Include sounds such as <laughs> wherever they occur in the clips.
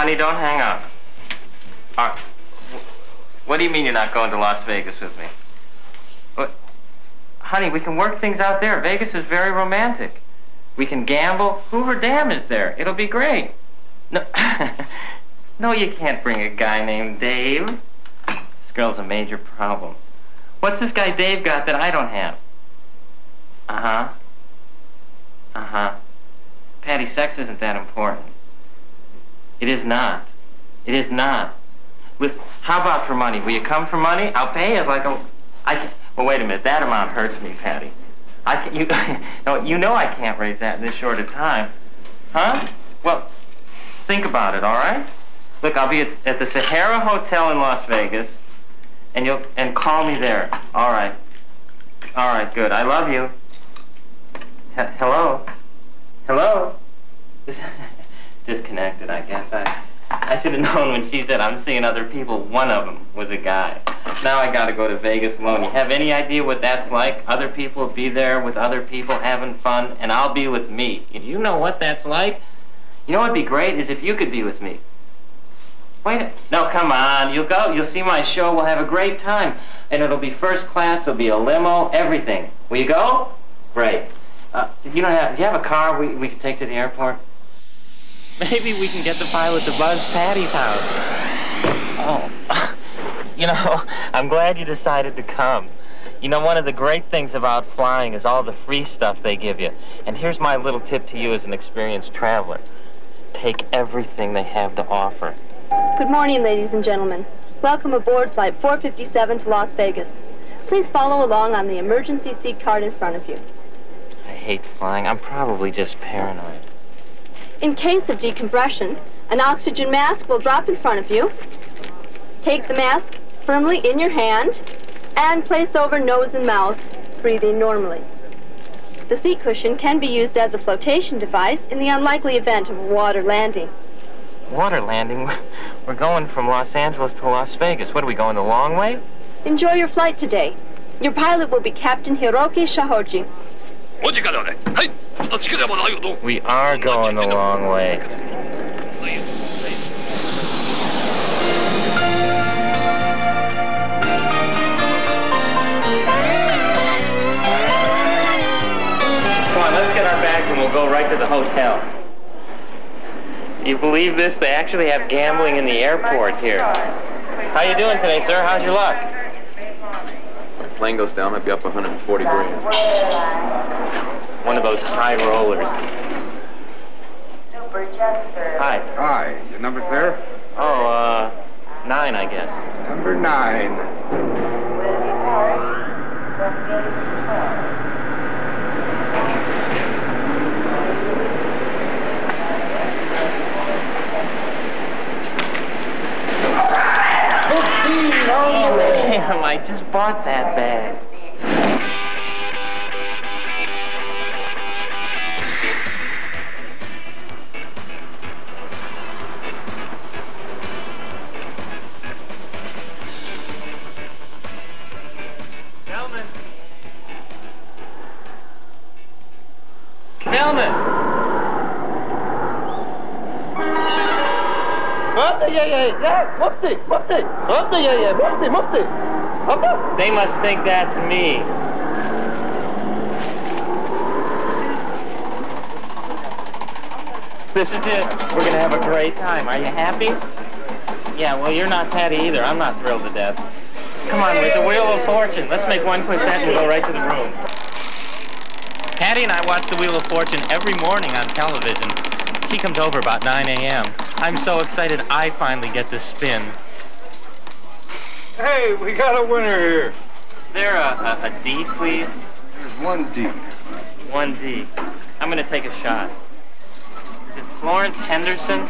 Honey, don't hang up. What do you mean you're not going to Las Vegas with me? What? Honey, we can work things out there. Vegas is very romantic. We can gamble. Hoover Dam is there. It'll be great. No, <laughs> no, you can't bring a guy named Dave. This girl's a major problem. What's this guy Dave got that I don't have? Uh-huh. Uh-huh. Patty, sex isn't that important. It is not. It is not. With how about for money? Will you come for money? I'll pay you like a. I can, well, wait a minute. That amount hurts me, Patty. I can, you, <laughs> no, you know I can't raise that in this short a time, huh? Well, think about it. All right? Look, I'll be at, at the Sahara Hotel in Las Vegas, and you'll and call me there. All right. All right. Good. I love you. H hello. Hello. <laughs> Disconnected. I guess I. I should have <laughs> known when she said I'm seeing other people. One of them was a guy. Now I got to go to Vegas alone. You have any idea what that's like? Other people be there with other people having fun, and I'll be with me. You know what that's like? You know what'd be great is if you could be with me. Wait. No, come on. You'll go. You'll see my show. We'll have a great time, and it'll be first class. it'll be a limo. Everything. Will you go? Great. Uh, you don't have. Do you have a car we we can take to the airport? Maybe we can get the pilot to buzz Patty's house. Oh, <laughs> you know, I'm glad you decided to come. You know, one of the great things about flying is all the free stuff they give you. And here's my little tip to you as an experienced traveler. Take everything they have to offer. Good morning, ladies and gentlemen. Welcome aboard Flight 457 to Las Vegas. Please follow along on the emergency seat card in front of you. I hate flying. I'm probably just paranoid. In case of decompression, an oxygen mask will drop in front of you. Take the mask firmly in your hand and place over nose and mouth, breathing normally. The seat cushion can be used as a flotation device in the unlikely event of a water landing. Water landing? <laughs> We're going from Los Angeles to Las Vegas. What are we going the long way? Enjoy your flight today. Your pilot will be Captain Hiroki Shahoji. We are going the long way. Come on, let's get our bags and we'll go right to the hotel. You believe this? They actually have gambling in the airport here. How you doing today, sir? How's your luck? My plane goes down, I'd be up 140 grand. One of those high rollers. Super Chester. Hi. Hi. Your number, sir? Oh, uh, nine, I guess. Number nine. Damn, I just bought that bag. Mufti, Mufti, Mufti, yeah, yeah, Mufti. Mufti. They must think that's me. This is it. We're gonna have a great time. Are you happy? Yeah, well, you're not Patty either. I'm not thrilled to death. Come on, with the Wheel of Fortune. Let's make one quick bet and go right to the room. Patty and I watch the Wheel of Fortune every morning on television. She comes over about 9 a.m. I'm so excited I finally get to spin. Hey, we got a winner here. Is there a, a, a D, please? There's one D. One D. I'm gonna take a shot. Is it Florence Henderson?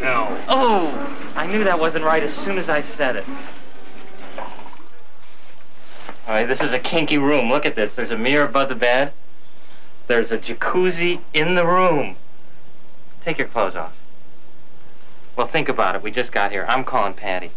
No. Oh, I knew that wasn't right as soon as I said it. All right, this is a kinky room. Look at this. There's a mirror above the bed. There's a jacuzzi in the room. Take your clothes off. Well, think about it. We just got here. I'm calling Patty.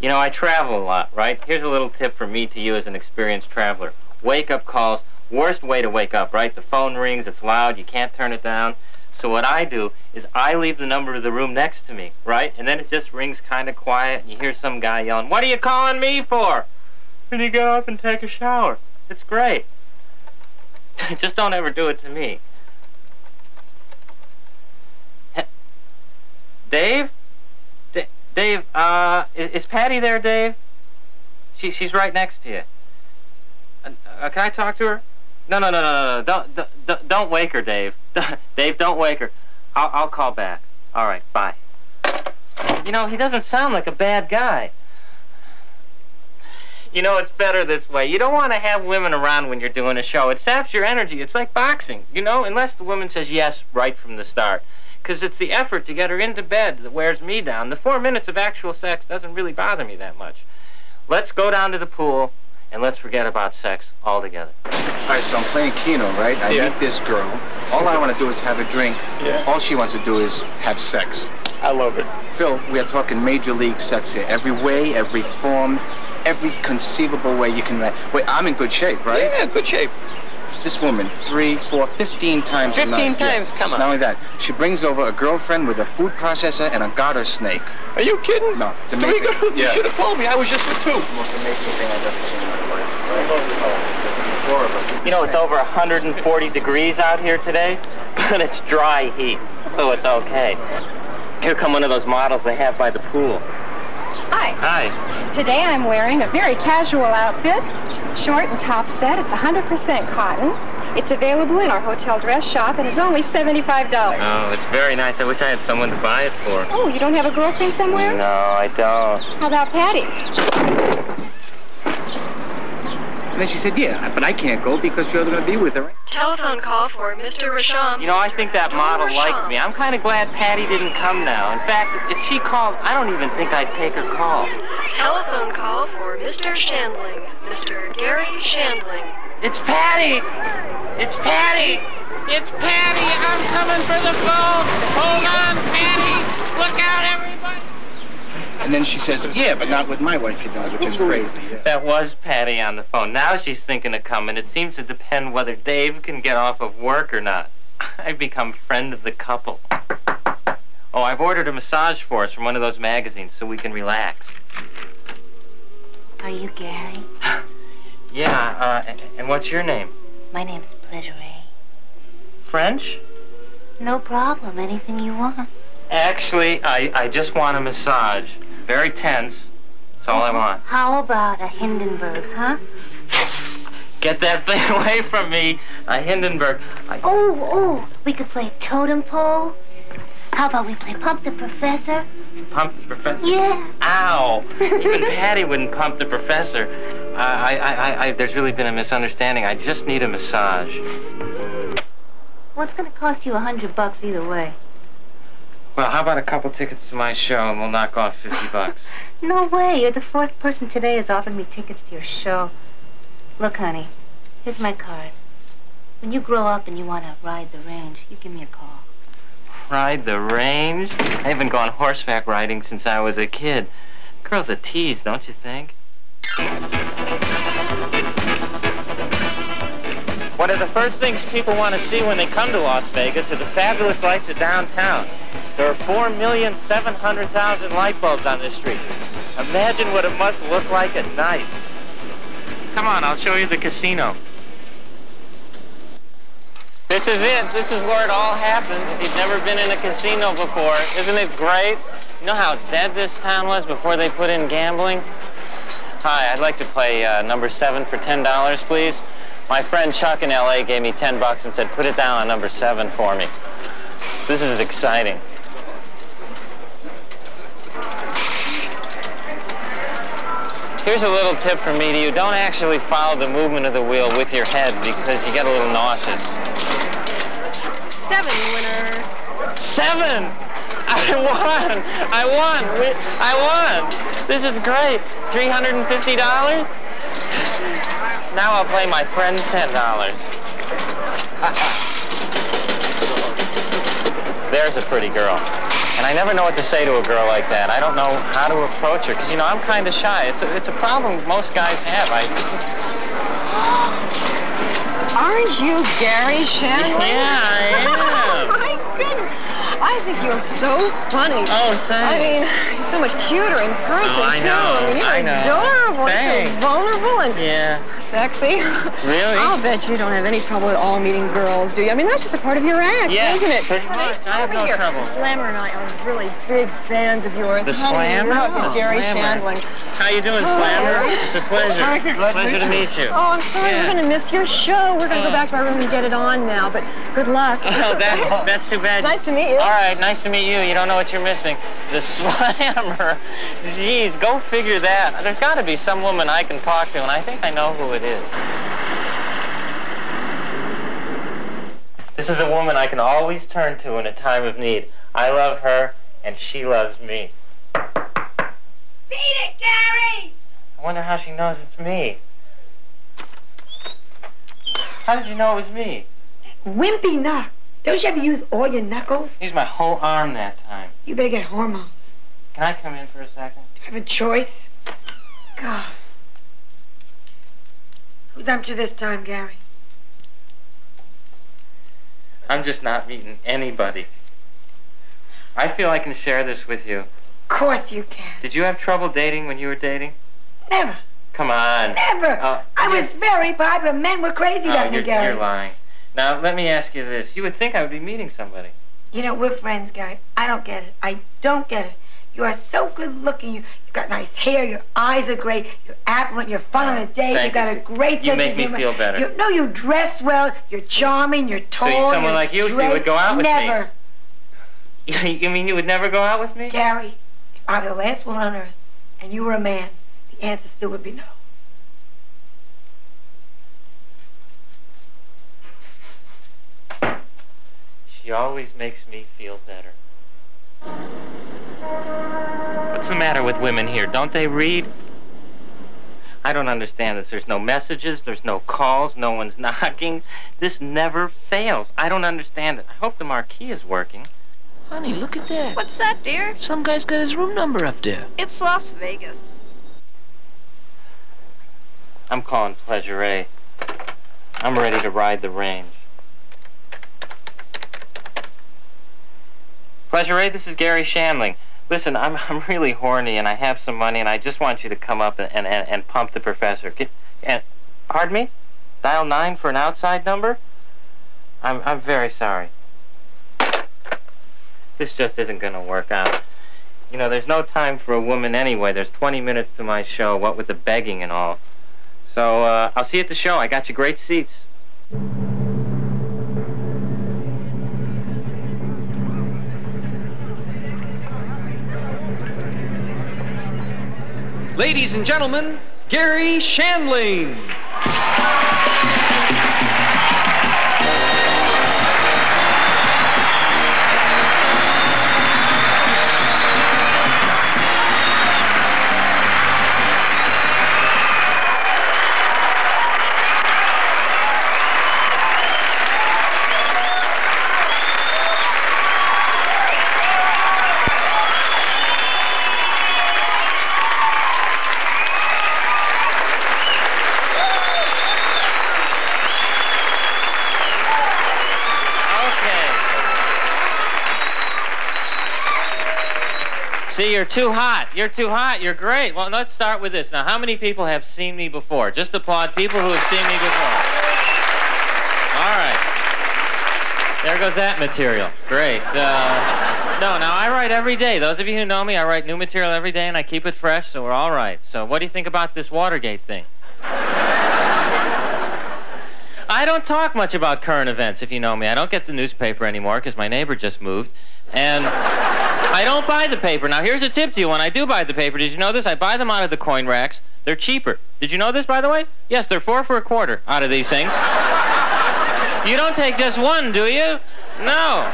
You know, I travel a lot, right? Here's a little tip from me to you as an experienced traveler. Wake-up calls Worst way to wake up, right? The phone rings, it's loud, you can't turn it down. So what I do is I leave the number of the room next to me, right? And then it just rings kind of quiet, and you hear some guy yelling, "What are you calling me for?" And you get up and take a shower. It's great. <laughs> just don't ever do it to me. Dave? D- Dave, uh, is, is Patty there, Dave? She, she's right next to you. Uh, uh, can I talk to her? No, no, no, no, no, no. Don't, don't- wake her, Dave. <laughs> Dave, don't wake her. I'll, I'll call back. All right, bye. You know, he doesn't sound like a bad guy. You know, it's better this way. You don't want to have women around when you're doing a show. It saps your energy. It's like boxing, you know, unless the woman says yes right from the start. Because it's the effort to get her into bed that wears me down. The four minutes of actual sex doesn't really bother me that much. Let's go down to the pool and let's forget about sex altogether. All right, so I'm playing Keno, right? I Yeah. meet this girl. All I want to do is have a drink. Yeah. All she wants to do is have sex. I love it. Phil, we are talking major league sex here. Every way, every form, every conceivable way you can. Wait, I'm in good shape, right? Yeah, good shape. This woman, three, four, fifteen times a 15 night. Yeah. times? Come on. Not only that, she brings over a girlfriend with a food processor and a garter snake. Are you kidding? No, it's Three amazing. girls? You should have called me. I was just with two. The Most amazing thing I've ever seen in my life. Right? Four of us. You know, it's over 140 degrees out here today, <laughs> but it's dry heat, so it's okay. Here come one of those models they have by the pool. Hi. Hi. Today I'm wearing a very casual outfit, short and top set. It's 100% cotton. It's available in our hotel dress shop and is only $75. Oh, it's very nice. I wish I had someone to buy it for. Oh, you don't have a girlfriend somewhere? No, I don't. How about Patty? And then she said, yeah, but I can't go because you're going to be with her. Telephone call for Mr. Rasham. You know, I think that model liked me. I'm kind of glad Patty didn't come now. In fact, if she called, I don't even think I'd take her call. Telephone call for Mr. Shandling. Mr. Garry Shandling. It's Patty! It's Patty! It's Patty! I'm coming for the phone! Hold on, Patty! Look out, everybody! And then she says, yeah, but not with my wife, you know, which is crazy. Yeah. That was Patty on the phone. Now she's thinking of coming. It seems to depend whether Dave can get off of work or not. <laughs> I've become friend of the couple. Oh, I've ordered a massage for us from one of those magazines so we can relax. Are you Garry? <sighs> Yeah, uh, and- and what's your name? My name's Pleasure French? No problem. Anything you want. Actually, I, I just want a massage. Very tense. That's all I want. How about a Hindenburg, huh? Get that thing <laughs> away from me. A Hindenburg. I, Oh, oh, we could play totem pole. How about we play pump the professor? pump the professor. Yeah. Ow! <laughs> Even Patty wouldn't pump the professor. Uh, I, I, I, I, there's really been a misunderstanding. I just need a massage. Well, gonna cost you a hundred bucks either way. Well, how about a couple tickets to my show and we'll knock off 50 <laughs> bucks? No way. You're the fourth person today who's offered me tickets to your show. Look, honey, here's my card. When you grow up and you want to ride the range, you give me a call. Ride the range? I haven't gone horseback riding since I was a kid. Girls a tease, don't you think? One of the first things people want to see when they come to Las Vegas are the fabulous lights of downtown. There are 4,700,000 light bulbs on this street. Imagine what it must look like at night. Come on, I'll show you the casino. This is it. This is where it all happens. If you've never been in a casino before, isn't it great? You know how dead this town was before they put in gambling? Hi, I'd like to play uh, number seven for $10, please. My friend Chuck in LA gave me 10 bucks and said, put it down on number seven for me. This is exciting. Here's a little tip from me to you. Don't actually follow the movement of the wheel with your head because you get a little nauseous. Seven winner. Seven! <laughs> I won! I won! I won! This is great. $350? Now I'll play my friends $10. <laughs> There's a pretty girl. And I never know what to say to a girl like that. I don't know how to approach her because, you know, I'm kind of shy. It's a, it's a problem most guys have. I... Aren't you Garry Shandling? Yeah, I <laughs> am. Oh, my goodness. I think you're so funny. Oh, thanks. I mean, you're so much cuter in oh, person, Oh, I too. know, I mean, you're I know. adorable. You're so vulnerable and Yeah. Sexy. Really? I'll bet you don't have any trouble at all meeting girls, do you? I mean, that's just a part of your act, Yeah, isn't it? pretty much. I have no here. trouble. Slammer and I are really big fans of yours. The How do you Slammer? know? Oh, Slammer. Shandling. How you doing, Slammer? It's a pleasure. Thank you. Glad to pleasure to meet you. Oh, I'm sorry. Yeah. We're going to miss your show. We're going to Oh. go back to our room and get it on now, but good luck. <laughs> Oh, that, that's too bad. Nice to meet you. All right, nice to meet you. You don't know what you're missing. The <laughs> slammer. Jeez, go figure that. There's got to be some woman I can talk to, and I think I know who it is. This is a woman I can always turn to in a time of need. I love her, and she loves me. Beat it, Garry! I wonder how she knows it's me. How did you know it was me? Wimpy knock. Don't you ever use all your knuckles? Used my whole arm that time. You better get hormones. Can I come in for a second? Do you have a choice? God. Who dumped you this time, Garry? I'm just not meeting anybody. I feel I can share this with you. Of course you can. Did you have trouble dating when you were dating? Never. Come on. Never. Uh, I was very popular. Men were crazy Oh, about me, Garry. you're lying. Now, let me ask you this. You would think I would be meeting somebody. You know, we're friends, Garry. I don't get it. I don't get it. You are so good looking. You, you've got nice hair. Your eyes are great. You're affluent. You're fun on a date. You've got a great You sense make of me humor. feel better. You, no, you dress well. You're charming. You're tall. So someone you're like you, so you straight. would go out with me? Never. <laughs> you mean you would never go out with me? Garry, if I were the last woman on earth and you were a man, the answer still would be no. She always makes me feel better. What's the matter with women here? Don't they read? I don't understand this. There's no messages, there's no calls, no one's <laughs> knocking. This never fails. I don't understand it. I hope the marquee is working. Honey, look at that. What's that, dear? Some guy's got his room number up there. It's Las Vegas. I'm calling Pleasure A. I'm ready to ride the range. Pleasure A, this is Garry Shandling. Listen, I'm, <laughs> I'm really horny and I have some money and I just want you to come up and, and, and pump the professor. Get, and, pardon me? Dial 9 for an outside number? I'm, I'm very sorry. This just isn't going to work out. You know, there's no time for a woman anyway. There's 20 minutes to my show, what with the begging and all. So, uh, I'll see you at the show. I got you great seats. Ladies and gentlemen, Garry Shandling. Too hot. You're too hot. You're great. Well, let's start with this. Now, how many people have seen me before? Just applaud people who have seen me before. All right. There goes that material. Great. Uh, no, now I write every day. Those of you who know me, I write new material every day and I keep it fresh, so we're all right. So, what do you think about this Watergate thing? I don't talk much about current events, if you know me. I don't get the newspaper anymore because my neighbor just moved. And I don't buy the paper. Now, here's a tip to you. When I do buy the paper, did you know this? I buy them out of the coin racks. They're cheaper. Did you know this, by the way? Yes, they're four for a quarter out of these things. You don't take just one, do you? No.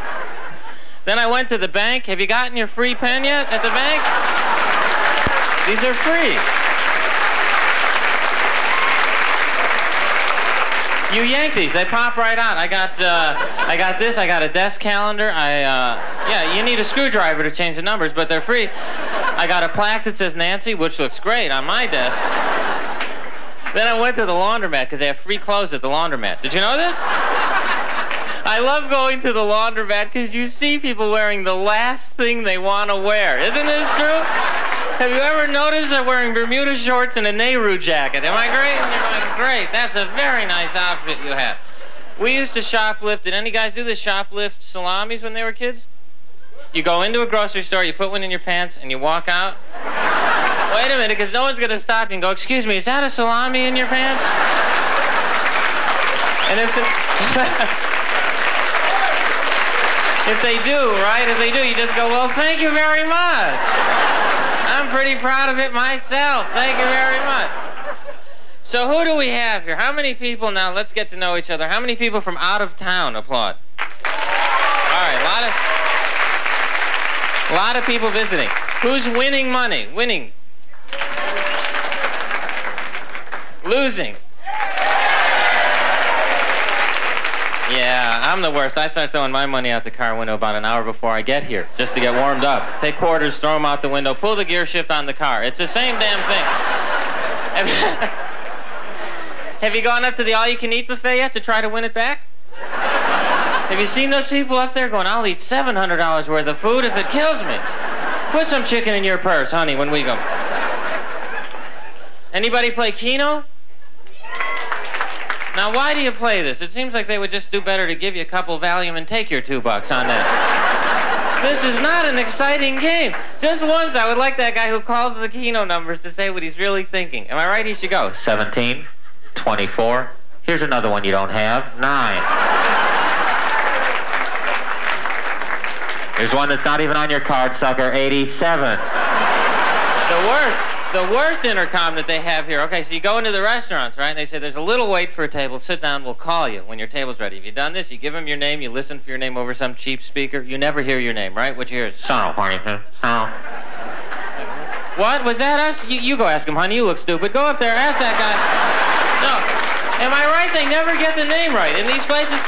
Then I went to the bank. Have you gotten your free pen yet at the bank? These are free. You yank these; they pop right out. I got, uh, I got this. I got a desk calendar. I, uh, yeah, you need a screwdriver to change the numbers, but they're free. I got a plaque that says Nancy, which looks great on my desk. then I went to the laundromat because they have free clothes at the laundromat. Did you know this? I love going to the laundromat because you see people wearing the last thing they want to wear. Isn't this true? Have you ever noticed they're wearing Bermuda shorts and a Nehru jacket? Am I great? You're like, great. That's a very nice outfit you have. We used to shoplift. Did any guys do this shoplift salamis when they were kids? You go into a grocery store, you put one in your pants, and you walk out. Wait a minute, because no one's going to stop you and go, excuse me, is that a salami in your pants? And if the, <laughs> if they do, right, if they do, you just go, well, thank you very much. I'm pretty proud of it myself. Thank you very much. So who do we have here? How many people now? Let's get to know each other. How many people from out of town applaud? All right, a lot of a lot of people visiting. Who's winning money? Winning. Losing. Yeah, I'm the worst. I start throwing my money out the car window about an hour before I get here, just to get warmed up. Take quarters, throw them out the window, pull the gear shift on the car. It's the same damn thing. <laughs> Have you gone up to the all-you-can-eat buffet yet to try to win it back? Have you seen those people up there going, I'll eat $700 worth of food if it kills me? Put some chicken in your purse, honey, when we go. Anybody play Keno? Now, why do you play this? It seems like they would just do better to give you a couple Valium and take your two bucks on that. this is not an exciting game. Just once, I would like that guy who calls the Keno numbers to say what he's really thinking. Am I right? He should go 17, 24. Here's another one you don't have. Nine. There's one that's not even on your card, sucker. 87. The worst. The worst intercom that they have here. Okay, so you go into the restaurants, right? And they say there's a little wait for a table. Sit down. We'll call you when your table's ready. Have you done this? You give them your name. You listen for your name over some cheap speaker. You never hear your name, right? What you hear is Sonal Partington. Sonal. What was that us? You, you go ask him, honey. You look stupid. Go up there. Ask that guy. No. Am I right? They never get the name right in these places.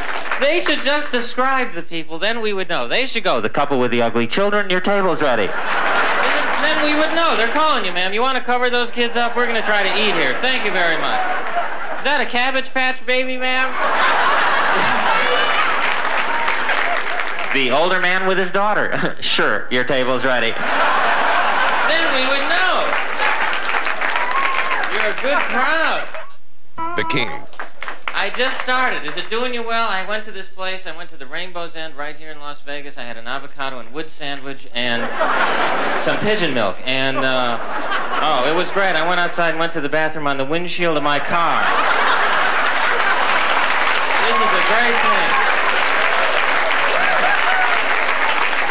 They should just describe the people. Then we would know. They should go. The couple with the ugly children. Your table's ready. Then we would know. They're calling you, ma'am. You want to cover those kids up? We're going to try to eat here. Thank you very much. Is that a Cabbage Patch baby, ma'am? the older man with his daughter. <laughs> sure, your table's ready. then we would know. You're a good crowd. The King. I just started. Is it doing you well? I went to this place. I went to the Rainbow's End right here in Las Vegas. I had an avocado and wood sandwich and some pigeon milk. And, uh, oh, it was great. I went outside and went to the bathroom on the windshield of my car. This is a great thing.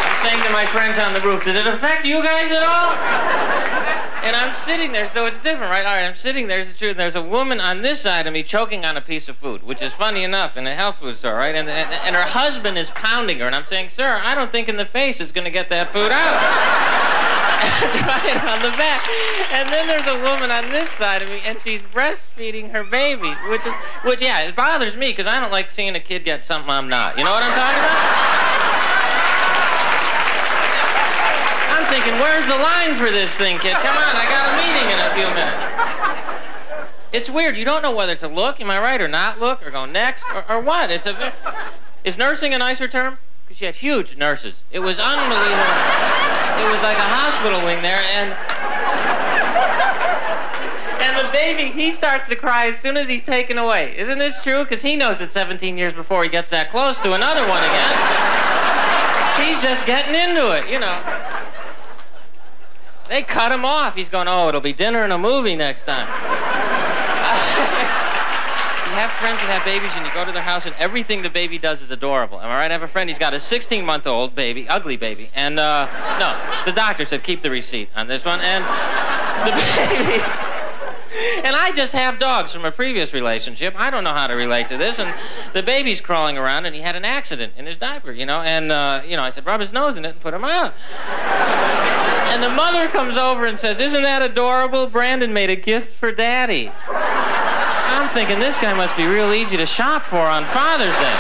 I'm saying to my friends on the roof, did it affect you guys at all? And I'm sitting there, so it's different, right? All right, I'm sitting there, it's true. There's a woman on this side of me choking on a piece of food, which is funny enough in a health food store, right? And, and, and her husband is pounding her, and I'm saying, sir, I don't think in the face is going to get that food out. <laughs> It on the back. And then there's a woman on this side of me, and she's breastfeeding her baby, which is, which, yeah, it bothers me because I don't like seeing a kid get something I'm not. You know what I'm talking about? I'm thinking, where's the line for this thing, kid? Come on, I got a meeting in a few minutes. It's weird. You don't know whether to look, am I right, or not look, or go next, or, or what. It's a. Is nursing a nicer term? Because she had huge nurses. It was unbelievable. It was like a hospital wing there, and. And the baby, he starts to cry as soon as he's taken away. Isn't this true? Because he knows that 17 years before he gets that close to another one again. He's just getting into it, you know. They cut him off. He's going, oh, it'll be dinner and a movie next time. <laughs> you have friends that have babies and you go to their house and everything the baby does is adorable. Am I right? I have a friend, he's got a 16-month-old baby, ugly baby. And, uh, no, the doctor said keep the receipt on this one. And the <laughs> babies... And I just have dogs from a previous relationship. I don't know how to relate to this. And the baby's crawling around, and he had an accident in his diaper, you know. And, uh, you know, I said, rub his nose in it and put him out. And the mother comes over and says, Isn't that adorable? Brandon made a gift for Daddy. I'm thinking this guy must be real easy to shop for on Father's Day.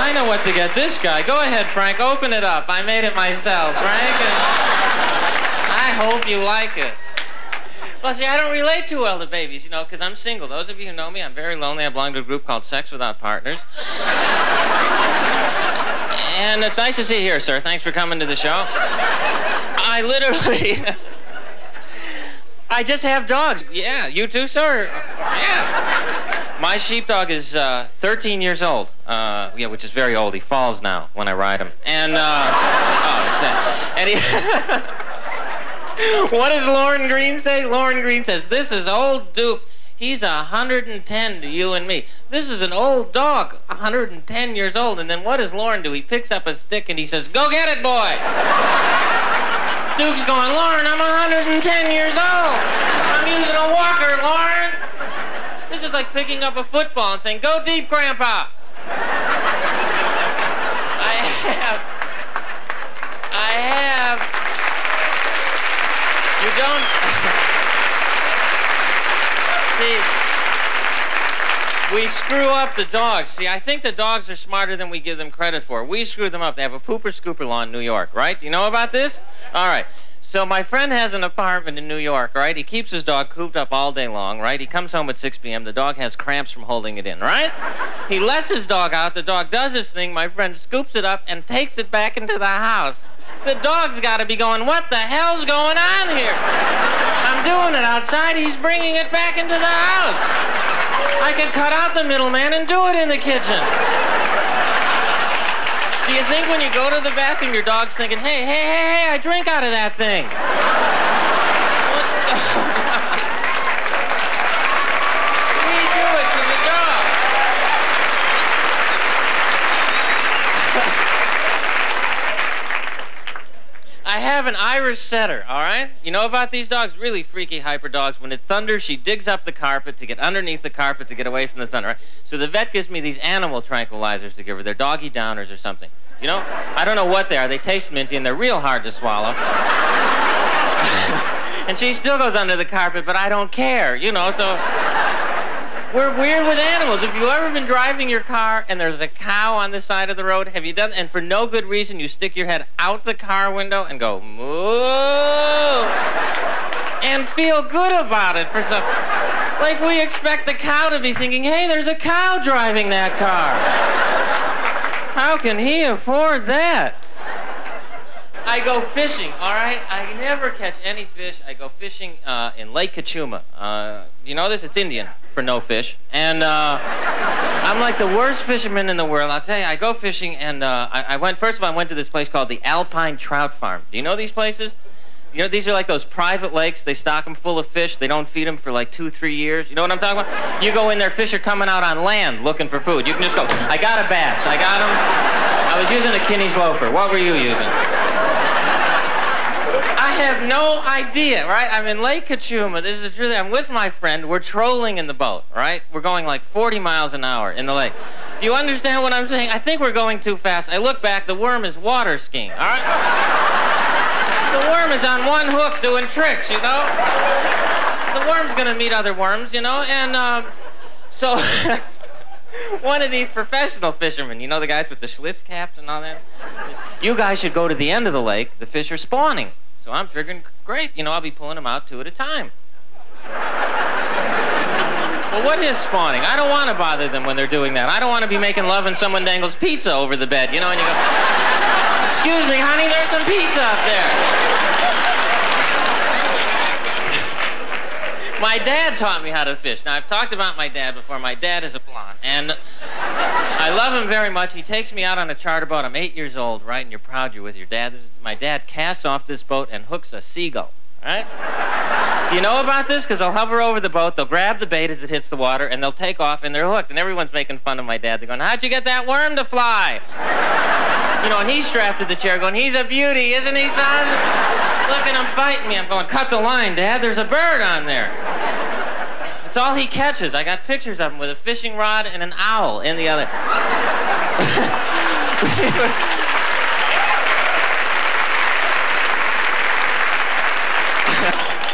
I know what to get this guy. Go ahead, Frank. Open it up. I made it myself, Frank. I hope you like it. Well, see, I don't relate too well to babies, you know, because I'm single. Those of you who know me, I'm very lonely. I belong to a group called Sex Without Partners. <laughs> and it's nice to see you here, sir. Thanks for coming to the show. I literally. <laughs> I just have dogs. Yeah, you too, sir? Yeah. My sheepdog is uh, 13 years old. Uh, yeah, which is very old. He falls now when I ride him. And, uh, oh, sad. And he. <laughs> <laughs> what does Lorne Greene say? Lorne Greene says, This is old Duke. He's 110 to you and me. This is an old dog, 110 years old. And then what does Lorne do? He picks up a stick and he says, Go get it, boy! <laughs> Duke's going, Lorne, I'm 110 years old. I'm using a walker, Lorne. This is like picking up a football and saying, Go deep, Grandpa. <laughs> I have. I have. You don't. See, we screw up the dogs. See, I think the dogs are smarter than we give them credit for. We screw them up. They have a pooper scooper law in New York, right? Do you know about this? All right. So my friend has an apartment in New York, right? He keeps his dog cooped up all day long, right? He comes home at 6 p.m. The dog has cramps from holding it in, right? He lets his dog out. The dog does his thing. My friend scoops it up and takes it back into the house. The dog's got to be going, what the hell's going on here? I'm doing it outside. He's bringing it back into the house. I could cut out the middleman and do it in the kitchen. Do you think when you go to the bathroom, your dog's thinking, hey, hey, hey, hey, I drink out of that thing? we do it to the dog. I have an Irish setter, all right? You know about these dogs? Really freaky hyper dogs. When it thunders, she digs up the carpet to get underneath the carpet to get away from the thunder. Right? So the vet gives me these animal tranquilizers to give her. They're doggy downers or something. You know? I don't know what they are. They taste minty and they're real hard to swallow. <laughs> and she still goes under the carpet, but I don't care, you know, so. We're weird with animals. Have you ever been driving your car and there's a cow on the side of the road? Have you done? And for no good reason, you stick your head out the car window and go moo, and feel good about it for some. Like we expect the cow to be thinking, "Hey, there's a cow driving that car. How can he afford that?" I go fishing, all right? I never catch any fish. I go fishing uh, in Lake Cachuma. Uh, you know this? It's Indian for no fish. And uh, I'm like the worst fisherman in the world. I'll tell you, I go fishing, and uh, I, I went, first of all, I went to this place called the Alpine Trout Farm. Do you know these places? You know, these are like those private lakes. They stock them full of fish. They don't feed them for like two, three years. You know what I'm talking about? You go in there, fish are coming out on land looking for food. You can just go, I got a bass. I got him. I was using a Kinney's loafer. What were you using? I have no idea, right? I'm in Lake Cachuma. This is really, I'm with my friend. We're trolling in the boat, right? We're going like 40 miles an hour in the lake. Do you understand what I'm saying? I think we're going too fast. I look back, the worm is water skiing, all right? The worm is on one hook doing tricks, you know? The worm's gonna meet other worms, you know? And, uh, so, <laughs> one of these professional fishermen, you know the guys with the Schlitz caps and all that? You guys should go to the end of the lake. The fish are spawning. So I'm figuring, great, you know, I'll be pulling them out two at a time. well, what is spawning? I don't want to bother them when they're doing that. I don't want to be making love and someone dangles pizza over the bed, you know, and you go, excuse me, honey, there's some pizza up there. My dad taught me how to fish. Now, I've talked about my dad before. My dad is a blonde, and I love him very much. He takes me out on a charter boat. I'm eight years old, right? And you're proud you're with your dad. My dad casts off this boat and hooks a seagull, right? Do you know about this? Because they'll hover over the boat, they'll grab the bait as it hits the water, and they'll take off, and they're hooked. And everyone's making fun of my dad. They're going, how'd you get that worm to fly? You know, and he's strapped to the chair going, he's a beauty, isn't he, son? Look at him fighting me. I'm going, cut the line, Dad. There's a bird on there. That's all he catches. I got pictures of him with a fishing rod and an owl in the other. <laughs>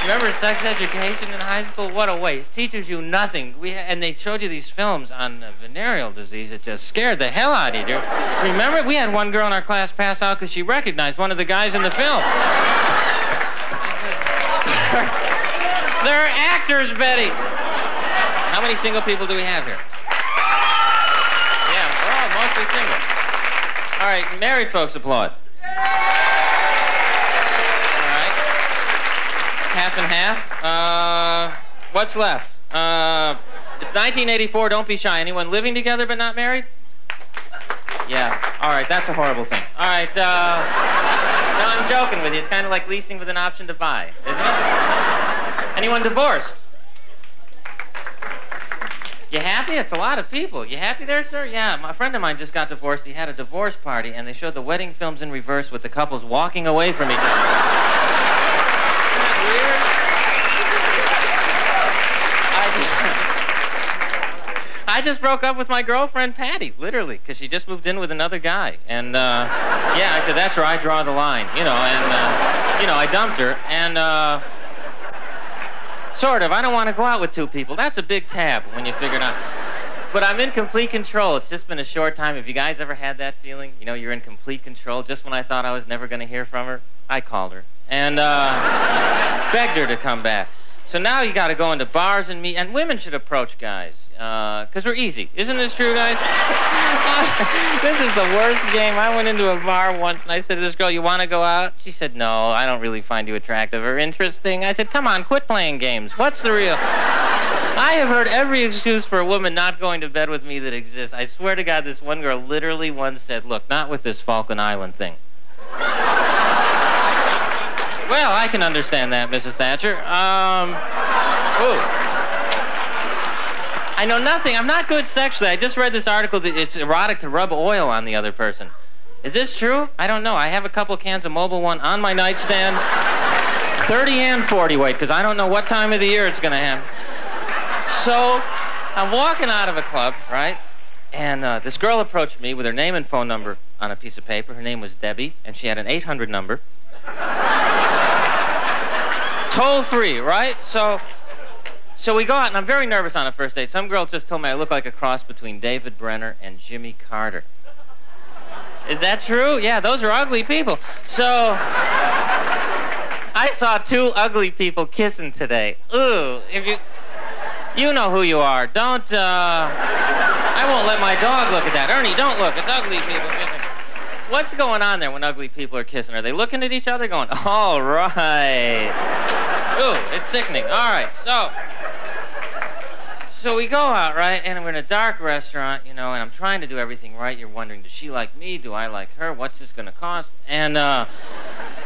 Remember sex education in high school? What a waste. Teachers you nothing. We and they showed you these films on uh, venereal disease. It just scared the hell out of you. Remember, we had one girl in our class pass out because she recognized one of the guys in the film. <laughs> there actors, Betty. How many single people do we have here? Yeah, we're all mostly single. All right, married folks applaud. All right. Half and half. Uh, what's left? Uh, it's 1984. Don't be shy. Anyone living together but not married? Yeah. All right. That's a horrible thing. All right. Uh, no, I'm joking with you. It's kind of like leasing with an option to buy, isn't it? Anyone divorced? You happy? It's a lot of people. You happy there, sir? Yeah, my friend of mine just got divorced. He had a divorce party, and they showed the wedding films in reverse with the couples walking away from each other. Isn't that weird? I just, broke up with my girlfriend, Patty, literally, because she just moved in with another guy. And, uh, yeah, I said, that's where I draw the line, you know, and, uh, you know, I dumped her, and, uh, Sort of. I don't want to go out with two people. That's a big tab when you figure it out. But I'm in complete control. It's just been a short time. Have you guys ever had that feeling? You know, you're in complete control. Just when I thought I was never going to hear from her, I called her and uh, begged her to come back. So now you got to go into bars and meet, and women should approach guys because we're easy. Isn't this true, guys? <laughs> this is the worst game. I went into a bar once and I said to this girl, "You want to go out?" She said, "No, I don't really find you attractive or interesting." I said, "Come on, quit playing games. What's the real?" I have heard every excuse for a woman not going to bed with me that exists. I swear to God, this one girl literally once said, "Look, not with this Falkland Island thing." Well, I can understand that, Mrs. Thatcher. Um, ooh. I know nothing. I'm not good sexually. I just read this article that it's erotic to rub oil on the other person. Is this true? I don't know. I have a couple cans of Mobil One on my nightstand. 30 and 40 weight, because I don't know what time of the year it's going to happen. So I'm walking out of a club, right? And uh, this girl approached me with her name and phone number on a piece of paper. Her name was Debbie, and she had an 800 number. Toll free, right? So so we go out, and I'm very nervous on a first date. Some girl just told me I look like a cross between David Brenner and Jimmy Carter. Is that true? Yeah, those are ugly people. So I saw two ugly people kissing today. Ooh, if you you know who you are. Don't uh I won't let my dog look at that. Ernie, don't look. It's ugly people kissing. What's going on there when ugly people are kissing? Are they looking at each other going, "All right." Ooh, it's sickening. All right. So so we go out, right? And we're in a dark restaurant, you know, and I'm trying to do everything right. You're wondering, does she like me? Do I like her? What's this going to cost? And, uh,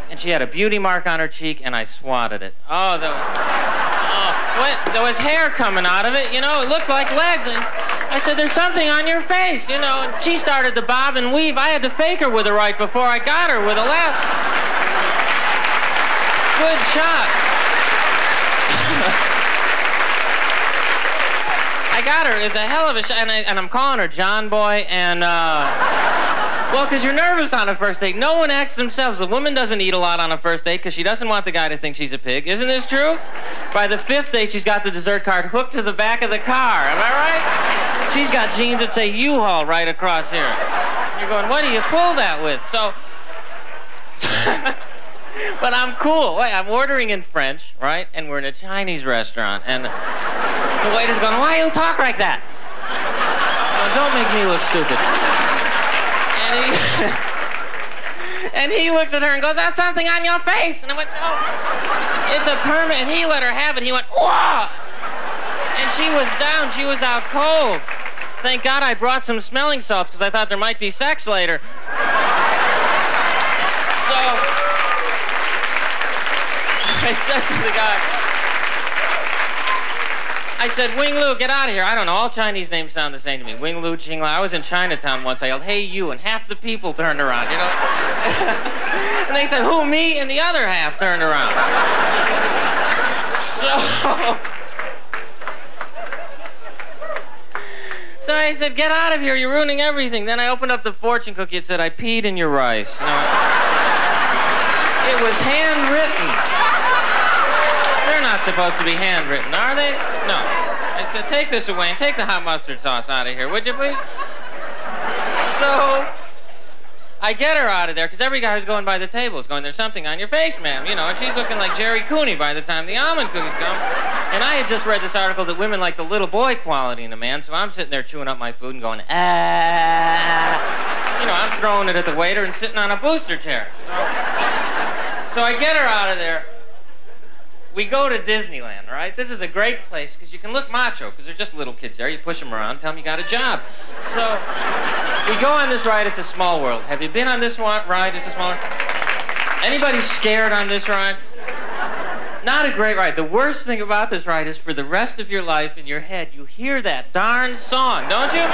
and she had a beauty mark on her cheek, and I swatted it. Oh, there was, oh, there was hair coming out of it, you know, it looked like legs. And I said, there's something on your face, you know, and she started to bob and weave. I had to fake her with a right before I got her with a left. Good shot. I got. It's a hell of a shot, and, I, and I'm calling her John Boy, and uh, well, because you're nervous on a first date. No one acts themselves. The woman doesn't eat a lot on a first date because she doesn't want the guy to think she's a pig. Isn't this true? By the fifth date, she's got the dessert card hooked to the back of the car. Am I right? She's got jeans that say U-Haul right across here. You're going, what do you pull that with? So. <laughs> but I'm cool. Wait, I'm ordering in French, right? And we're in a Chinese restaurant, and the waiter's going, "Why you talk like that? Don't make me look stupid." And he <laughs> and he looks at her and goes, "That's something on your face." And I went, "No, it's a permit." And he let her have it. He went, "Whoa!" And she was down. She was out cold. Thank God I brought some smelling salts because I thought there might be sex later. So. <laughs> I said to the guy, I said, Wing Lu, get out of here. I don't know. All Chinese names sound the same to me. Wing Lu, Ching Lai. I was in Chinatown once. I yelled, hey, you, and half the people turned around, you know? <laughs> and they said, who, me? And the other half turned around. <laughs> so... So I said, get out of here. You're ruining everything. Then I opened up the fortune cookie. It said, I peed in your rice. It was handwritten. They're not supposed to be handwritten, are they? No. I said, take this away and take the hot mustard sauce out of here, would you please? So, I get her out of there because every guy who's going by the table is going, "There's something on your face, ma'am," you know, and she's looking like Gerry Cooney by the time the almond cookies come. And I had just read this article that women like the little boy quality in a man, so I'm sitting there chewing up my food and going, ah. You know, I'm throwing it at the waiter and sitting on a booster chair. So, so I get her out of there we go to Disneyland, right? This is a great place because you can look macho because there's just little kids there. You push them around, tell them you got a job. So we go on this ride. It's a small world. Have you been on this one ride? It's a small. World. Anybody scared on this ride? Not a great ride. The worst thing about this ride is for the rest of your life in your head, you hear that darn song, don't you?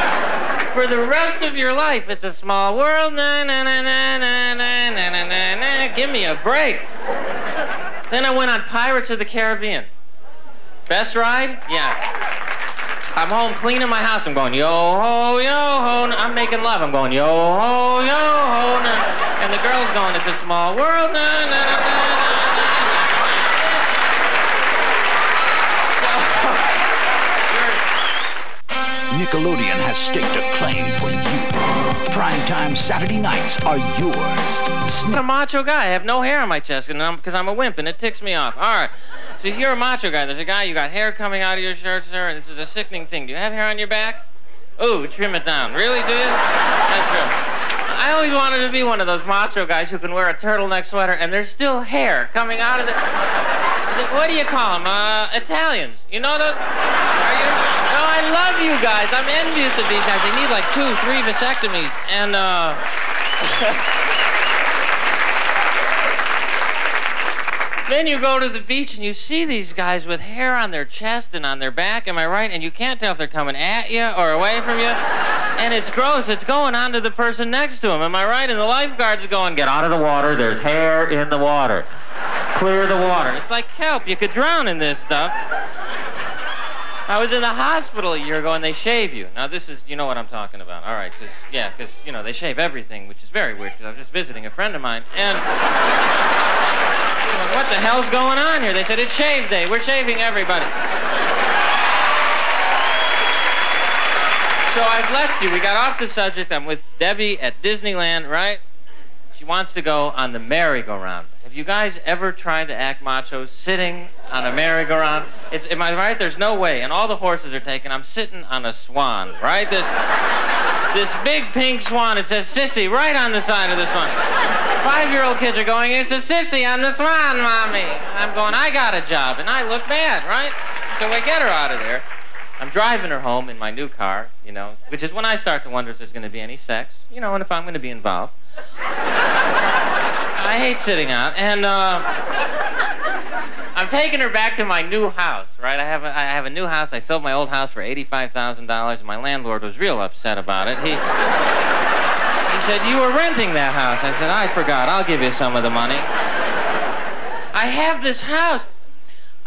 For the rest of your life, it's a small world. Na na na na na na na na. Give me a break. Then I went on Pirates of the Caribbean. Best ride? Yeah. I'm home cleaning my house. I'm going yo ho yo ho. I'm making love. I'm going yo ho yo ho. And the girl's going, it's a small world. Nickelodeon has staked a claim for you. Primetime Saturday nights are yours. I'm a macho guy. I have no hair on my chest because I'm, I'm a wimp and it ticks me off. All right. So if you're a macho guy, there's a guy, you got hair coming out of your shirt, sir, and this is a sickening thing. Do you have hair on your back? Ooh, trim it down. Really, do you? That's good. I always wanted to be one of those macho guys who can wear a turtleneck sweater and there's still hair coming out of the... the- <laughs> What do you call them? Uh, Italians. You know those? Are you? I love you guys. I'm envious of these guys. They need like two, three vasectomies. And, uh... <laughs> Then you go to the beach and you see these guys with hair on their chest and on their back, am I right? And you can't tell if they're coming at you or away from you. And it's gross. It's going on to the person next to him, am I right? And the lifeguard's going, get out of the water. There's hair in the water. Clear the water. It's like kelp. You could drown in this stuff. I was in the hospital a year ago and they shave you. Now this is, you know what I'm talking about. All right, cause, yeah, because, you know, they shave everything, which is very weird because I was just visiting a friend of mine and what the hell's going on here? They said it's shave day. We're shaving everybody. So I've left you. We got off the subject. I'm with Debbie at Disneyland, right? She wants to go on the merry-go-round. Have you guys ever tried to act macho sitting on a merry-go-round? It's, am I right? There's no way. And all the horses are taken. I'm sitting on a swan, right? This, this big pink swan. It says sissy right on the side of the swan. Five-year-old kids are going, it's a sissy on the swan, mommy. I'm going, I got a job, and I look bad, right? So we get her out of there. I'm driving her home in my new car, you know, which is when I start to wonder if there's going to be any sex, you know, and if I'm going to be involved. I hate sitting out, and uh, I'm taking her back to my new house, right? I have a, I have a new house. I sold my old house for eighty-five thousand dollars. And my landlord was real upset about it. He he said, "You were renting that house." I said, "I forgot. I'll give you some of the money." I have this house.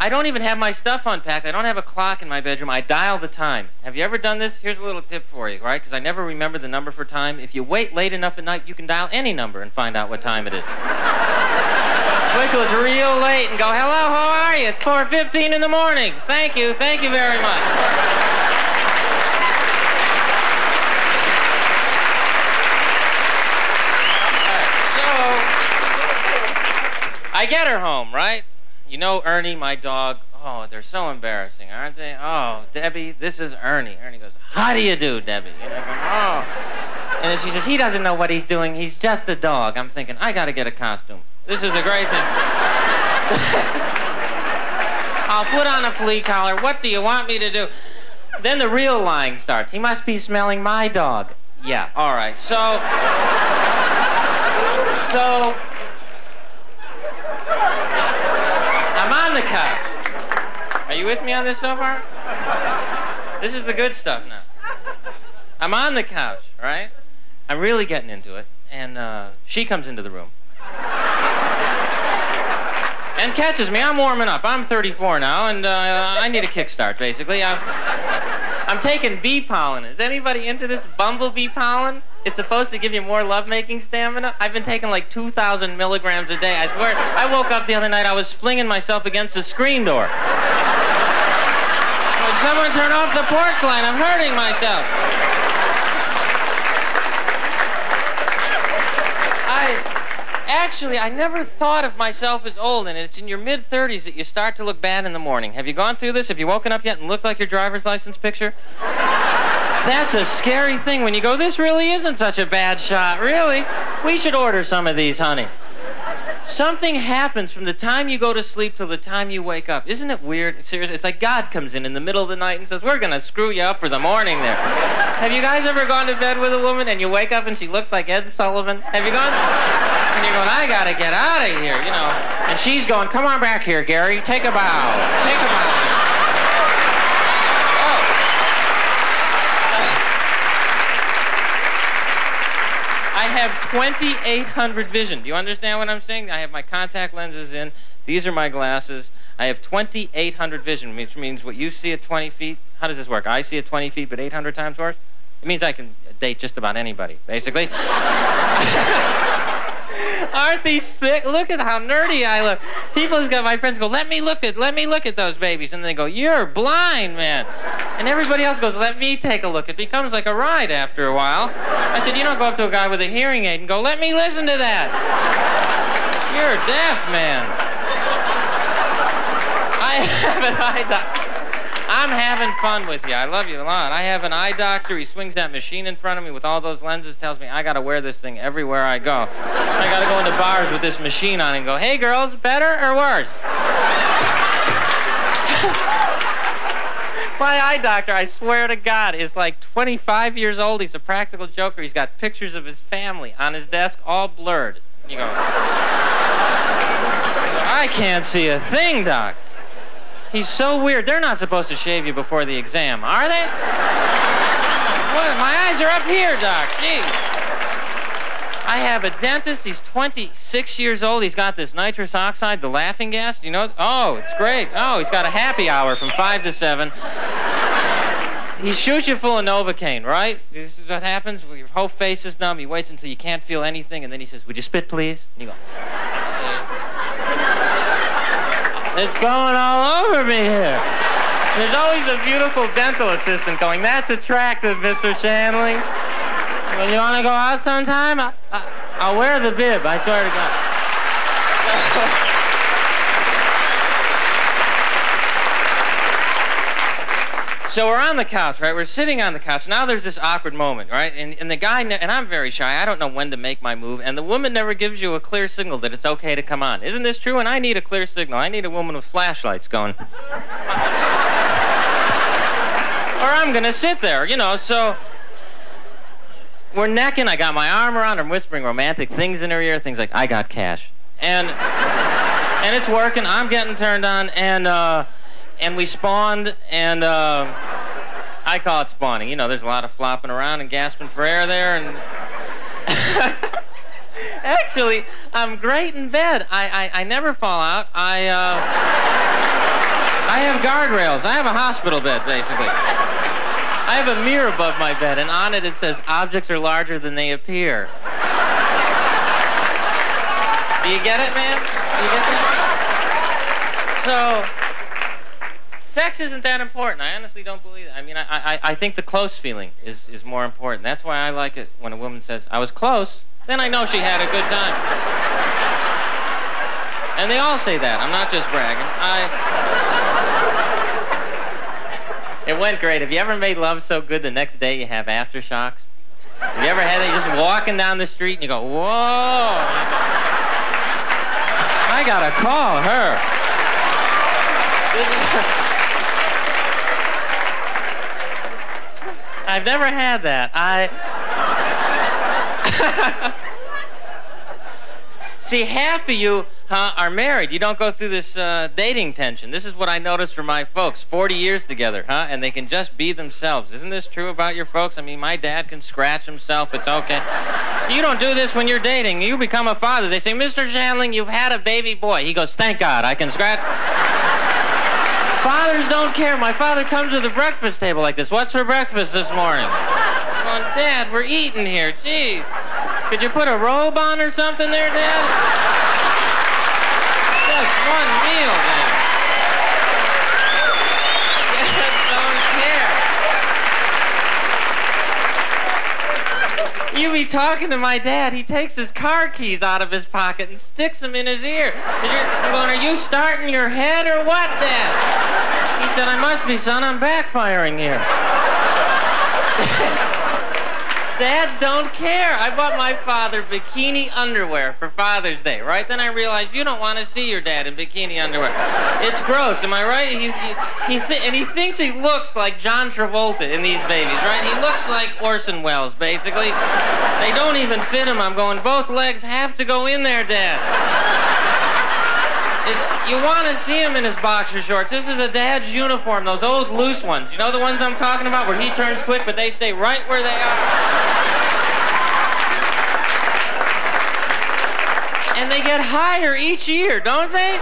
I don't even have my stuff unpacked. I don't have a clock in my bedroom. I dial the time. Have you ever done this? Here's a little tip for you, right? Because I never remember the number for time. If you wait late enough at night, you can dial any number and find out what time it is. <laughs> Wait till it's real late and go, hello, how are you? It's 4.15 in the morning. Thank you. Thank you very much. So I get her home, right? You know Ernie, my dog. Oh, they're so embarrassing, aren't they? Oh, Debbie, this is Ernie. Ernie goes, How do you do, Debbie? You know, oh. And then she says, He doesn't know what he's doing. He's just a dog. I'm thinking, I got to get a costume. This is a great thing. <laughs> I'll put on a flea collar. What do you want me to do? Then the real lying starts. He must be smelling my dog. Yeah, all right. So, so I'm on the couch. Are you with me on this so far? This is the good stuff now. I'm on the couch, right? I'm really getting into it, and uh, she comes into the room and catches me. I'm warming up. I'm 34 now, and uh, I need a kickstart, basically. I'm, I'm taking bee pollen. Is anybody into this bumblebee pollen? It's supposed to give you more lovemaking stamina. I've been taking like 2,000 milligrams a day. I swear. I woke up the other night. I was flinging myself against the screen door. Someone turn off the porch light? I'm hurting myself. I actually, I never thought of myself as old, and it's in your mid 30s that you start to look bad in the morning. Have you gone through this? Have you woken up yet and looked like your driver's license picture? That's a scary thing when you go, this really isn't such a bad shot, really. We should order some of these, honey. Something happens from the time you go to sleep till the time you wake up. Isn't it weird? Seriously, it's like God comes in in the middle of the night and says, We're going to screw you up for the morning there. Have you guys ever gone to bed with a woman and you wake up and she looks like Ed Sullivan? Have you gone? And you're going, I got to get out of here, you know. And she's going, Come on back here, Garry. Take a bow. Take a bow. I have 2,800 vision. Do you understand what I'm saying? I have my contact lenses in. These are my glasses. I have 2,800 vision, which means what you see at 20 feet. How does this work? I see at 20 feet, but 800 times worse? It means I can date just about anybody, basically. <laughs> Aren't these thick? Look at how nerdy I look. People, got my friends go, let me look at, let me look at those babies, and they go, you're blind, man. And everybody else goes, let me take a look. It becomes like a ride after a while. I said, you don't go up to a guy with a hearing aid and go, let me listen to that. You're deaf, man. I <laughs> have an eye doctor. I'm having fun with you. I love you a lot. I have an eye doctor. He swings that machine in front of me with all those lenses, tells me I got to wear this thing everywhere I go. I got to go into bars with this machine on and go, hey, girls, better or worse? <laughs> My eye doctor, I swear to God, is like 25 years old. He's a practical joker. He's got pictures of his family on his desk, all blurred. You go, <laughs> I can't see a thing, Doc. He's so weird. They're not supposed to shave you before the exam, are they? What? My eyes are up here, Doc. Gee. I have a dentist. He's 26 years old. He's got this nitrous oxide, the laughing gas. Do you know? Oh, it's great. Oh, he's got a happy hour from 5 to 7. He shoots you full of Novocaine, right? This is what happens. Your whole face is numb. He waits until you can't feel anything, and then he says, Would you spit, please? And you go, It's going all over me here. There's always a beautiful dental assistant going, That's attractive, Mr. Shandling. Well, you want to go out sometime? I, I, I'll wear the bib, I swear to God. So we're on the couch, right? We're sitting on the couch. Now there's this awkward moment, right? And, and the guy, ne- and I'm very shy. I don't know when to make my move. And the woman never gives you a clear signal that it's okay to come on. Isn't this true? And I need a clear signal. I need a woman with flashlights going. <laughs> or I'm going to sit there, you know. So we're necking. I got my arm around her. I'm whispering romantic things in her ear, things like, I got cash. And, and it's working. I'm getting turned on. And, uh, and we spawned, and uh, I call it spawning. You know, there's a lot of flopping around and gasping for air there, and <laughs> actually, I'm great in bed. I, I, I never fall out. I uh, I have guardrails. I have a hospital bed, basically. I have a mirror above my bed, and on it it says, "Objects are larger than they appear." Do you get it, man? Do you get that? So. Sex isn't that important. I honestly don't believe it. I mean, I, I, I think the close feeling is, is more important. That's why I like it when a woman says, I was close. Then I know she had a good time. And they all say that. I'm not just bragging. I. It went great. Have you ever made love so good the next day you have aftershocks? Have you ever had that? Just walking down the street and you go, whoa. I gotta call her. I've never had that. I. <laughs> See, half of you huh, are married. You don't go through this uh, dating tension. This is what I noticed from my folks. 40 years together, huh? And they can just be themselves. Isn't this true about your folks? I mean, my dad can scratch himself. It's okay. You don't do this when you're dating. You become a father. They say, Mr. Shandling, you've had a baby boy. He goes, thank God, I can scratch. Fathers don't care. My father comes to the breakfast table like this. What's for breakfast this morning? Come on, Dad, we're eating here. Gee, could you put a robe on or something there, Dad? Just one meal, Dad. Just don't care. you talking to my dad. He takes his car keys out of his pocket and sticks them in his ear. I'm going, are you starting your head or what, Dad? He said, I must be, son. I'm backfiring here. Dads don't care. I bought my father bikini underwear for Father's Day, right? Then I realized you don't want to see your dad in bikini underwear. It's gross, am I right? He, he, he th- and he thinks he looks like John Travolta in these babies, right? He looks like Orson Welles, basically. They don't even fit him. I'm going, both legs have to go in there, Dad. You want to see him in his boxer shorts. This is a dad's uniform, those old loose ones. You know the ones I'm talking about where he turns quick, but they stay right where they are. And they get higher each year, don't they?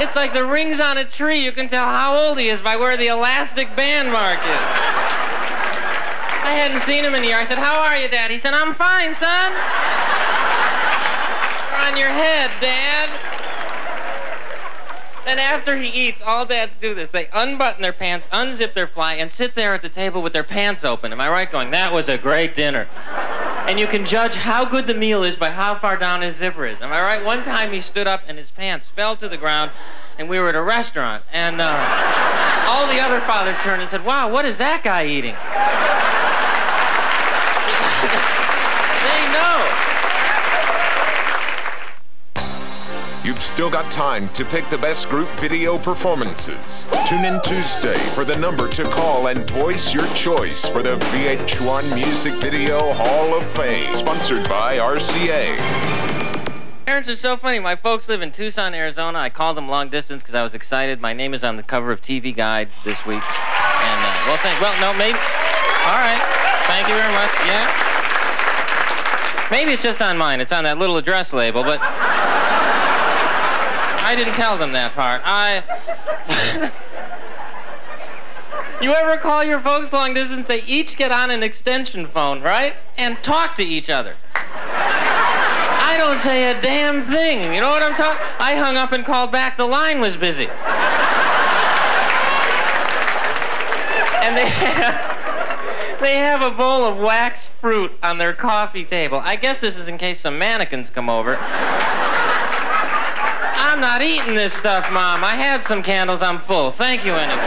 It's like the rings on a tree. You can tell how old he is by where the elastic band mark is. I hadn't seen him in a year. I said, How are you, Dad? He said, I'm fine, son. You're on your head, Dad. Then after he eats, all dads do this. They unbutton their pants, unzip their fly, and sit there at the table with their pants open. Am I right? Going, that was a great dinner. And you can judge how good the meal is by how far down his zipper is. Am I right? One time he stood up and his pants fell to the ground, and we were at a restaurant, and uh, all the other fathers turned and said, "Wow, what is that guy eating?" <laughs> You've still got time to pick the best group video performances. Tune in Tuesday for the number to call and voice your choice for the VH1 Music Video Hall of Fame, sponsored by RCA. Parents are so funny. My folks live in Tucson, Arizona. I called them long distance because I was excited. My name is on the cover of TV Guide this week. And uh, well, thank. Well, no, maybe. All right. Thank you very much. Yeah. Maybe it's just on mine. It's on that little address label, but I didn't tell them that part. I. <laughs> you ever call your folks long distance? They each get on an extension phone, right? And talk to each other. I don't say a damn thing. You know what I'm talking? I hung up and called back. The line was busy. And they <laughs> have, they have a bowl of wax fruit on their coffee table. I guess this is in case some mannequins come over. I'm not eating this stuff, Mom. I had some candles. I'm full. Thank you anyway.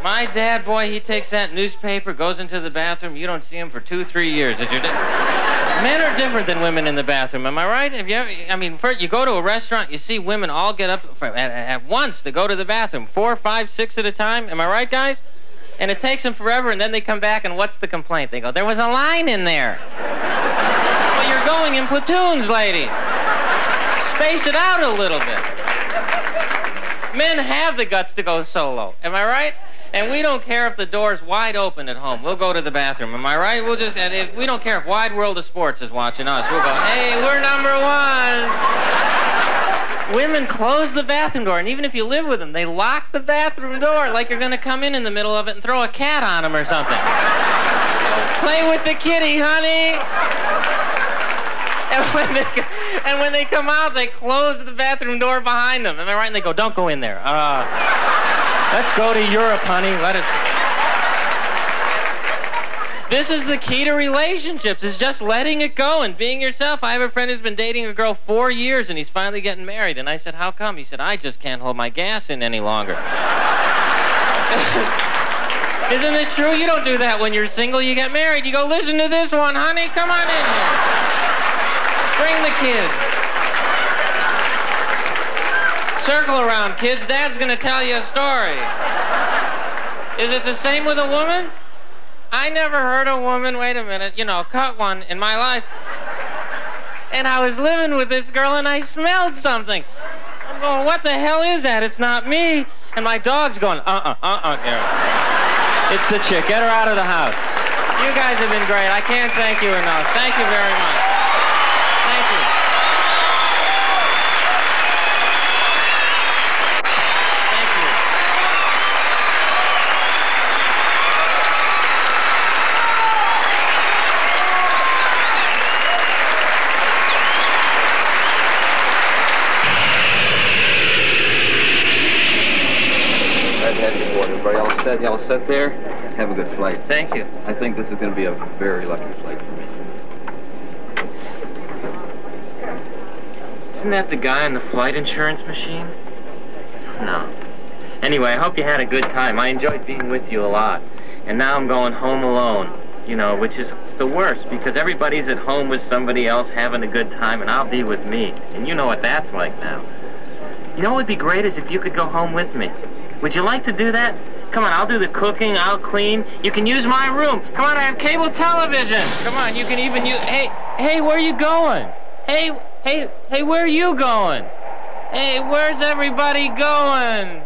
My dad, boy, he takes that newspaper, goes into the bathroom. You don't see him for two, three years. Is your da- Men are different than women in the bathroom. Am I right? If you ever, I mean, first, you go to a restaurant, you see women all get up for, at, at once to go to the bathroom, four, five, six at a time. Am I right, guys? And it takes them forever, and then they come back, and what's the complaint? They go, "There was a line in there." <laughs> well, you're going in platoons, ladies. Space it out a little bit. Men have the guts to go solo. Am I right? And we don't care if the door's wide open at home. We'll go to the bathroom. Am I right? We'll just, and if we don't care if Wide World of Sports is watching us. We'll go, hey, we're number one. Women close the bathroom door, and even if you live with them, they lock the bathroom door like you're going to come in in the middle of it and throw a cat on them or something. Play with the kitty, honey. <laughs> And when, and when they come out, they close the bathroom door behind them. Am I right? And they go, don't go in there. Uh, let's go to Europe, honey. Let us. This is the key to relationships, is just letting it go and being yourself. I have a friend who's been dating a girl four years and he's finally getting married. And I said, how come? He said, I just can't hold my gas in any longer. <laughs> Isn't this true? You don't do that when you're single. You get married. You go, listen to this one, honey. Come on in here. Bring the kids. Circle around, kids. Dad's going to tell you a story. Is it the same with a woman? I never heard a woman, wait a minute, you know, cut one in my life. And I was living with this girl and I smelled something. I'm going, what the hell is that? It's not me. And my dog's going, uh-uh, uh-uh. It's the chick. Get her out of the house. You guys have been great. I can't thank you enough. Thank you very much. set, y'all set there. Have a good flight. Thank you. I think this is going to be a very lucky flight for me. Isn't that the guy on the flight insurance machine? No. Anyway, I hope you had a good time. I enjoyed being with you a lot. And now I'm going home alone, you know, which is the worst because everybody's at home with somebody else having a good time and I'll be with me. And you know what that's like now. You know what would be great is if you could go home with me. Would you like to do that? Come on, I'll do the cooking, I'll clean. You can use my room. Come on, I have cable television. Come on, you can even use... Hey, hey, where are you going? Hey, hey, hey, where are you going? Hey, where's everybody going?